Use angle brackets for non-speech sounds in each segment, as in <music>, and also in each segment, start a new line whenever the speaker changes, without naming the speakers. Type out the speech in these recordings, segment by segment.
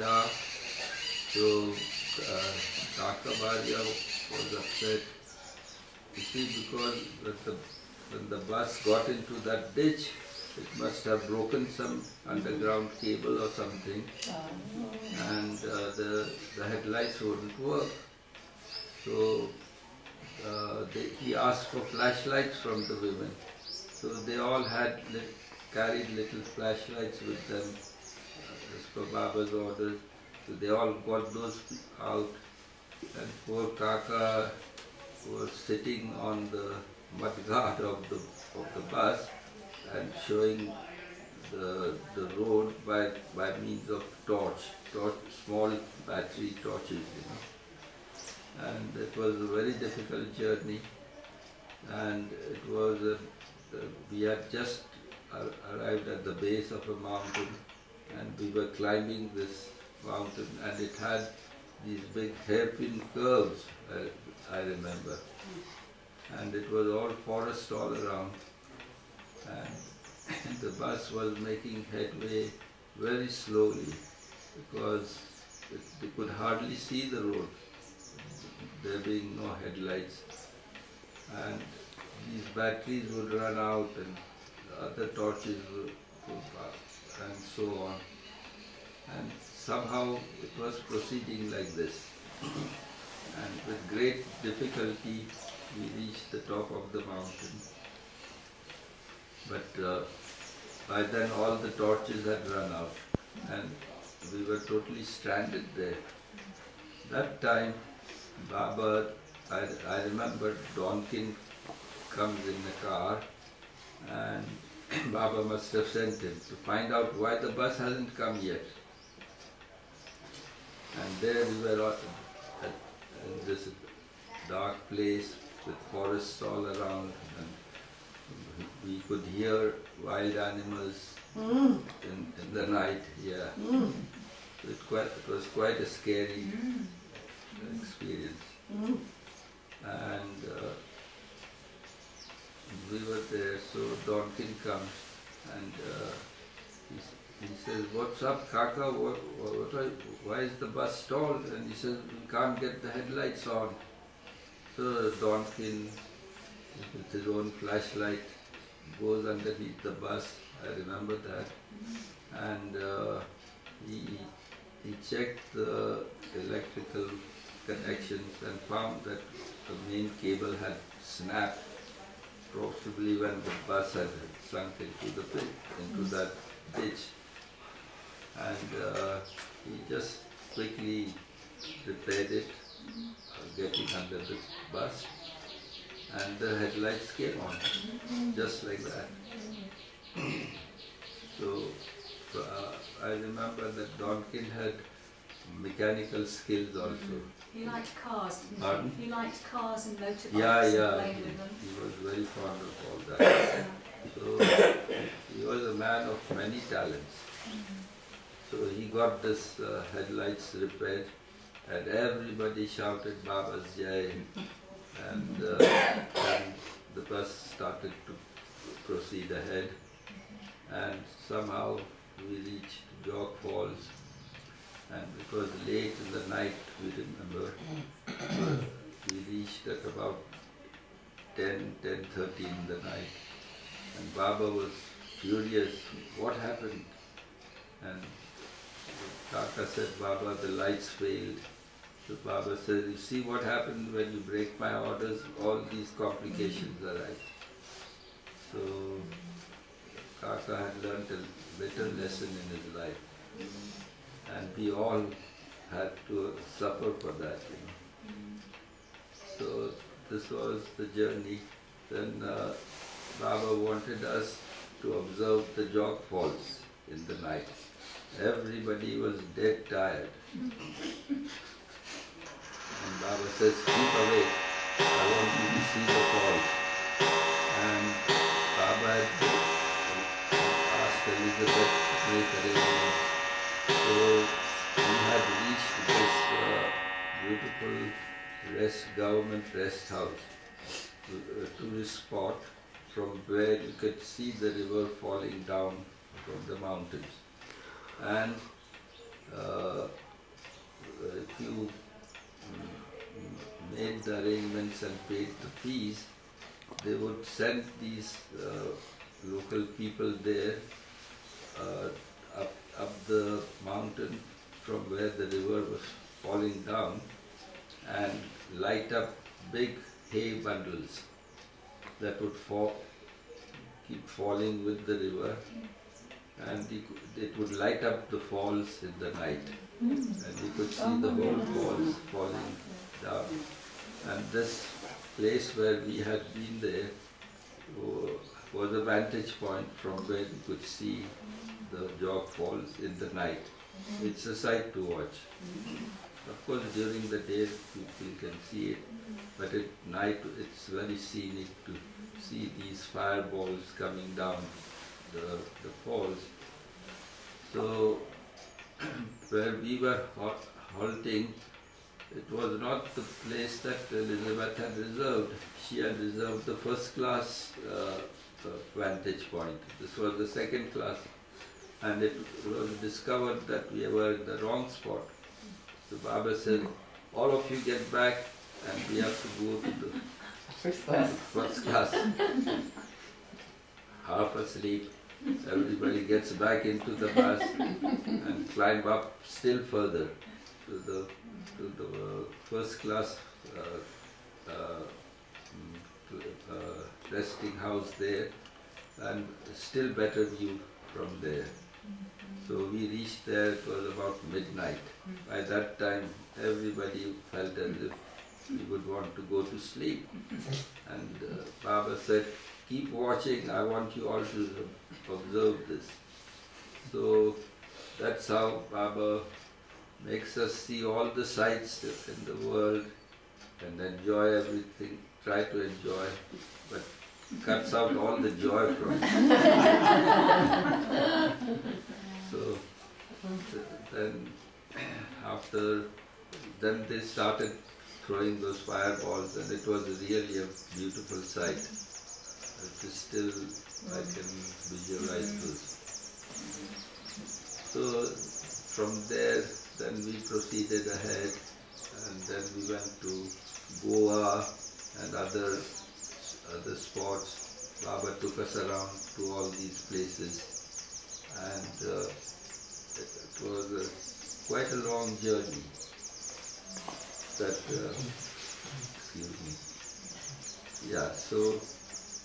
dark. So uh, Kaka Baria was upset. You see, because when the, when the bus got into that ditch, it must have broken some underground cable or something, and uh, the, the headlights wouldn't work. So uh, they, he asked for flashlights from the women. So they all had lit, carried little flashlights with them per Baba's orders. So they all got those out. And poor Kaka was sitting on the mudguard of the of the bus and showing the the road by by means of torch, torch small battery torches, you know. And it was a very difficult journey. And it was a, we had just arrived at the base of a mountain and we were climbing this mountain and it had these big hairpin curves, I, I remember. And it was all forest all around. And the bus was making headway very slowly because it, they could hardly see the road, there being no headlights. And these batteries would run out and other torches would, would and so on. And somehow it was proceeding like this. And with great difficulty we reached the top of the mountain. But uh, by then all the torches had run out and we were totally stranded there. That time Baba, I, I remember Donkin comes in the car and <clears throat> Baba must have sent him to find out why the bus hasn't come yet. And there we were at, in this dark place with forests all around and we could hear wild animals
Mm.
in, in the night, yeah.
Mm.
It, quite, it was quite a scary experience.
Mm.
And we were there, so Donkin comes and uh, he, he says, what's up Kaka, what, what are, why is the bus stalled? And he says, we can't get the headlights on. So Donkin, with his own flashlight, goes underneath the bus, I remember that. And uh, he, he checked the electrical connections and found that the main cable had snapped, possibly when the bus had sunk into the pit, into that ditch. And uh, he just quickly repaired it, uh, getting under the bus, and the headlights came on, just like that. So uh, I remember that Donkin had mechanical skills also.
He liked cars, didn't
Pardon?
he? He liked cars and motorbikes
Yeah,
and
yeah,
playing
he,
with them.
he was very fond of all that. So he was a man of many talents. So he got this uh, headlights repaired and everybody shouted Baba's Jai and, uh, and the bus started to proceed ahead and somehow we reached Jog Falls and was late in the night, we remember. We reached at about 10, 10.30 in the night and Baba was furious, what happened? And Kaka said, Baba, the lights failed. So Baba said, you see what happened when you break my orders? All these complications arise. So Kaka had learnt a little lesson in his life. And we all had to suffer for that, you know. So this was the journey. Then uh, Baba wanted us to observe the jog falls in the night. Everybody was dead tired. And Baba says, keep awake. I want you to see the falls. And Baba had asked Elizabeth to make arrangements. beautiful rest government rest house tourist uh, spot from where you could see the river falling down from the mountains. And uh, if you made the arrangements and paid the fees, they would send these uh, local people there uh, up, up the mountain from where the river was falling down and light up big hay bundles that would fall, keep falling with the river and it would light up the falls in the night mm. and you could see the whole falls falling down. And this place where we had been there oh, was a vantage point from where you could see the Jog Falls in the night. It's a sight to watch. Of course, during the day people can see it, but at night it's very scenic to see these fireballs coming down the, the falls. So, <clears throat> where we were halting, it was not the place that Elizabeth had reserved. She had reserved the first class uh, uh, vantage point. This was the second class. And it was discovered that we were in the wrong spot. So Baba said, all of you get back and we have to go to the
First class.
first class. Half asleep, everybody gets back into the bus and climb up still further to the to the first class uh, uh, mm, uh, resting house there, and still better view from there. So we reached there. It was about midnight. By that time, everybody felt as if we would want to go to sleep. And uh, Baba said, keep watching, I want you all to observe this. So that's how Baba makes us see all the sights in the world and enjoy everything, try to enjoy, but cuts out all the joy from so then after, then they started throwing those fireballs and it was really a beautiful sight. It is still, I can visualize those. So from there, then we proceeded ahead and then we went to Goa and other, other spots. Baba took us around to all these places and uh, it, was quite a long journey that, uh, excuse me. Yeah, so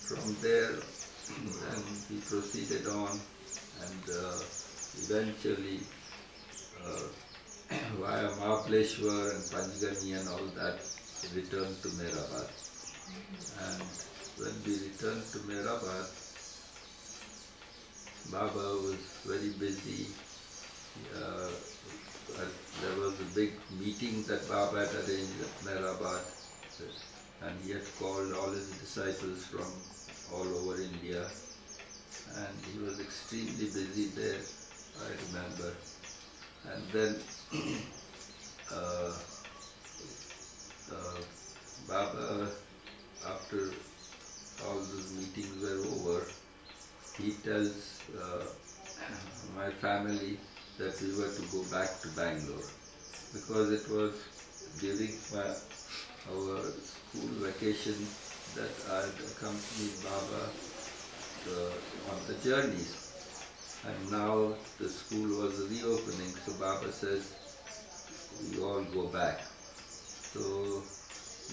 from there, then we proceeded on and uh, eventually uh, <clears throat> via Mahabaleshwar and Panchgani and all that returned to Meherabad. And when we returned to Meherabad, Baba was very busy. Uh, there was a big meeting that Baba had arranged at Meherabad, and he had called all his disciples from all over India, and he was extremely busy there, I remember. And then <clears throat> uh, uh, Baba, after all those meetings were over, he tells uh, my family that we were to go back to Bangalore because it was during our school vacation that I had accompanied Baba uh, on the journeys. And now the school was reopening, so Baba says, we all go back. So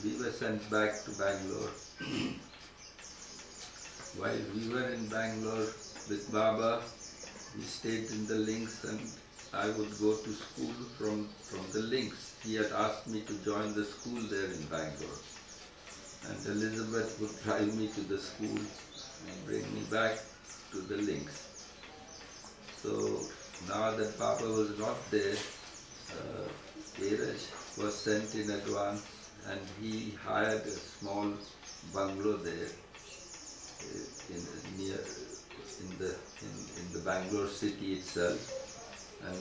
we were sent back to Bangalore. <clears throat> While we were in Bangalore with Baba, we stayed in the links and I would go to school from, from the links. He had asked me to join the school there in Bangalore. And Elizabeth would drive me to the school and bring me back to the links. So now that Papa was not there, uh, was sent in advance and he hired a small bungalow there uh, in near in the in, in the Bangalore city itself. And